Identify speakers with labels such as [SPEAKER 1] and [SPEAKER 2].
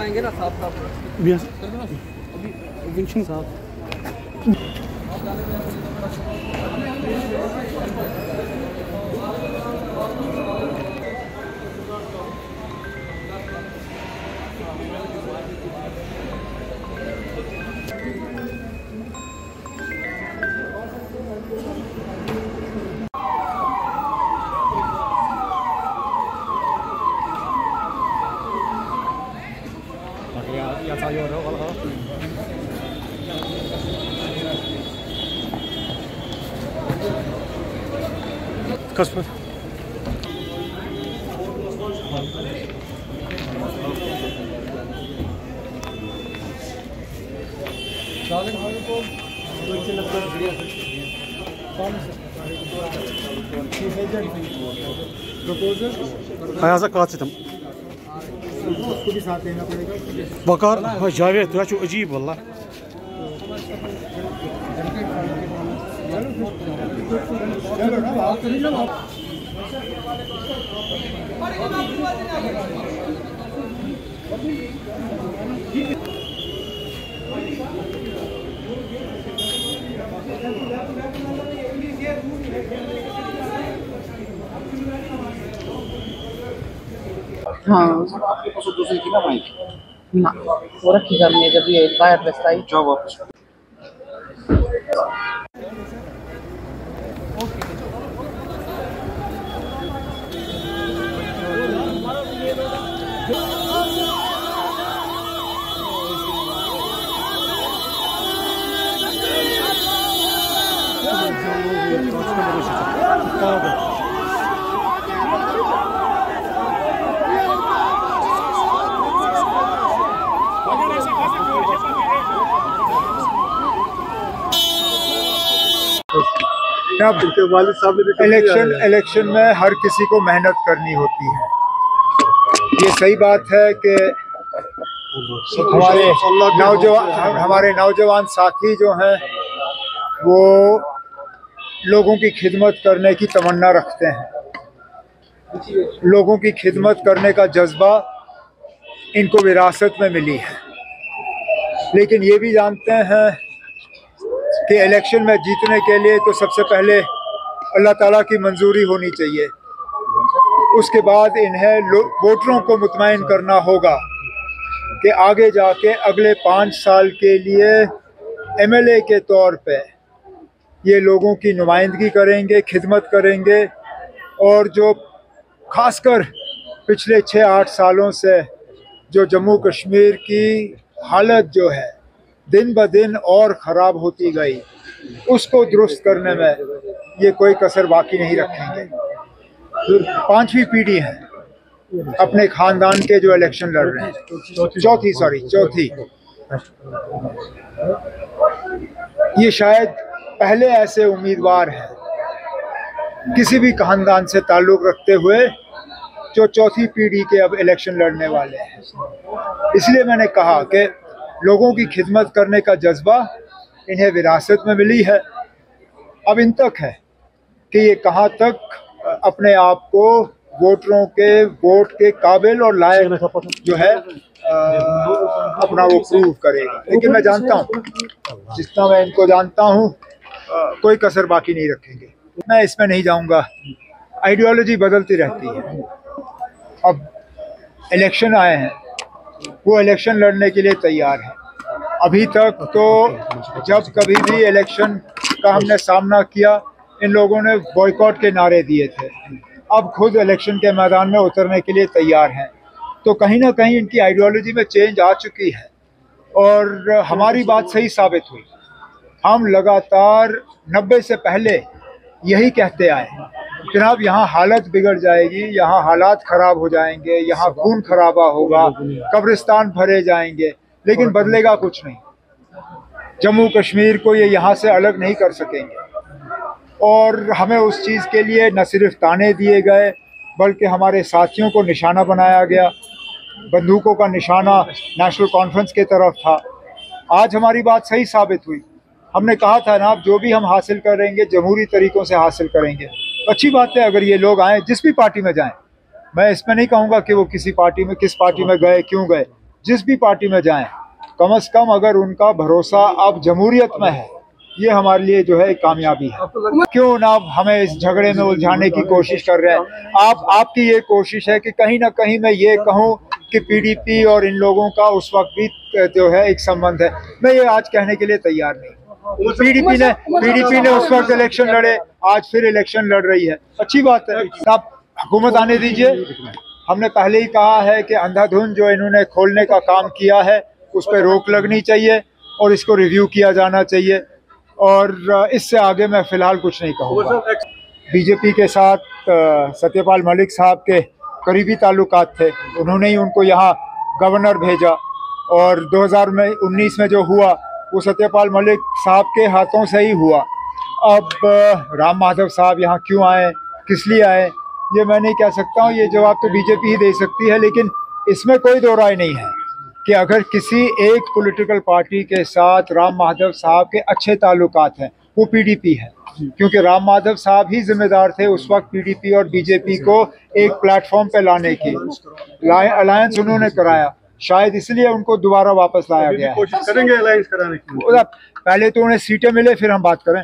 [SPEAKER 1] पाएँगे साफ़।
[SPEAKER 2] kasma. Salim Halikol. Ayaza
[SPEAKER 3] kaçtım. Bakar, ha Cavit,
[SPEAKER 4] ya
[SPEAKER 5] çok acayip vallahi. थी ना
[SPEAKER 4] ना वो रखी घर में जब ये
[SPEAKER 5] जाओ वापस
[SPEAKER 3] इलेक्शन इलेक्शन में हर किसी को मेहनत करनी होती है। ये सही बात है कि हमारे नौजवान हमारे नौजवान साथी जो हैं, वो लोगों की खिदमत करने की तमन्ना रखते हैं। लोगों की खिदमत करने का जज्बा इनको विरासत में मिली है। लेकिन ये भी जानते हैं कि इलेक्शन में जीतने के लिए तो सबसे पहले अल्लाह ताला की मंजूरी होनी चाहिए। उसके बाद इन्हें वोटरों को मुतमिन करना होगा कि आगे जाके अगले पाँच साल के लिए एमएलए के तौर पे ये लोगों की नुमाइंदगी करेंगे, खिदमत करेंगे और जो खासकर पिछले छः आठ सालों से जो जम्मू कश्मीर की हालत जो है, दिन ब दिन और ख़राब होती गई, उसको दुरुस्त करने में ये कोई कसर बाकी नहीं रखेंगे। पांचवी पीढ़ी है, अपने खानदान के जो इलेक्शन लड़ रहे हैं। चौथी सॉरी चौथी। ये शायद पहले ऐसे उम्मीदवार हैं। किसी भी खानदान से ताल्लुक़ रखते हुए जो चौथी पीढ़ी के अब इलेक्शन लड़ने वाले हैं। इसलिए मैंने कहा कि लोगों की खिदमत करने का जज्बा इन्हें विरासत में मिली है। अब इन तक है कि ये कहाँ तक अपने आप को वोटरों के वोट के काबिल और लायक जो है अ, अपना वो प्रूव करेगा। लेकिन मैं जानता हूँ जितना मैं इनको जानता हूँ कोई कसर बाकी नहीं रखेंगे। मैं इसमें नहीं जाऊँगा। आइडियोलॉजी बदलती रहती है। अब इलेक्शन आए हैं। वो इलेक्शन लड़ने के लिए तैयार हैं। अभी तक तो जब कभी भी इलेक्शन का हमने सामना किया, इन लोगों ने बॉयकॉट के नारे दिए थे। अब खुद इलेक्शन के मैदान में उतरने के लिए तैयार हैं। तो कहीं ना कहीं इनकी आइडियोलॉजी में चेंज आ चुकी है। और हमारी बात सही साबित हुई। हम लगातार नब्बे से पहले यही कहते आए जनाब, यहाँ हालत बिगड़ जाएगी, यहाँ हालात खराब हो जाएँगे, यहाँ खून खराबा होगा, कब्रिस्तान भरे जाएँगे, लेकिन बदलेगा कुछ नहीं। जम्मू कश्मीर को ये यहाँ से अलग नहीं कर सकेंगे। और हमें उस चीज़ के लिए न सिर्फ़ ताने दिए गए, बल्कि हमारे साथियों को निशाना बनाया गया, बंदूकों का निशाना नेशनल कॉन्फ्रेंस के तरफ़ था। आज हमारी बात सही साबित हुई। हमने कहा था ना, जो भी हम हासिल करेंगे, जमहूरी तरीक़ों से हासिल करेंगे। अच्छी बात है, अगर ये लोग आएँ, जिस भी पार्टी में जाएँ, मैं इसमें नहीं कहूँगा कि वो किसी पार्टी में, किस पार्टी में गए, क्यों गए, जिस भी पार्टी में जाएँ, कम से कम अगर उनका भरोसा अब जमहूरियत में है, ये हमारे लिए जो है कामयाबी है। क्यों ना हमें इस झगड़े में उलझाने की कोशिश कर रहे हैं? आप, आपकी ये कोशिश है कि कहीं ना कहीं मैं ये कहूँ कि पीडीपी और इन लोगों का उस वक्त भी, जो है, एक संबंध है। मैं ये आज कहने के लिए तैयार नहीं पीडीपी ने पीडीपी ने उस वक्त इलेक्शन लड़े आज फिर इलेक्शन लड़ रही है। अच्छी बात है। आप हुकूमत आने दीजिए। हमने पहले ही कहा है कि अंधाधुंध जो इन्होंने खोलने का काम किया है उस पर रोक लगनी चाहिए और इसको रिव्यू किया जाना चाहिए। और इससे आगे मैं फ़िलहाल कुछ नहीं कहूँगा। बीजेपी के साथ सत्यपाल मलिक साहब के करीबी ताल्लुकात थे। उन्होंने ही उनको यहाँ गवर्नर भेजा। और 2000 में 19 में जो हुआ वो सत्यपाल मलिक साहब के हाथों से ही हुआ। अब राम माधव साहब यहाँ क्यों आए? किस लिए आए? ये मैं नहीं कह सकता हूँ, ये जवाब तो बीजेपी ही दे सकती है, लेकिन इसमें कोई दो राय नहीं है कि अगर किसी एक पॉलिटिकल पार्टी के साथ राम माधव साहब के अच्छे ताल्लुकात हैं, वो पीडीपी है। क्योंकि राम माधव साहब ही जिम्मेदार थे उस वक्त पीडीपी और बीजेपी को एक प्लेटफॉर्म पे लाने की अलायंस उन्होंने कराया। शायद इसलिए उनको दोबारा वापस लाया गया है।
[SPEAKER 1] कोशिश करेंगे अलायंस कराने की।
[SPEAKER 3] मतलब पहले तो उन्हें सीटें मिले फिर हम बात करें।